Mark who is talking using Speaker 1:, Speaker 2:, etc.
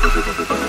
Speaker 1: Gracias.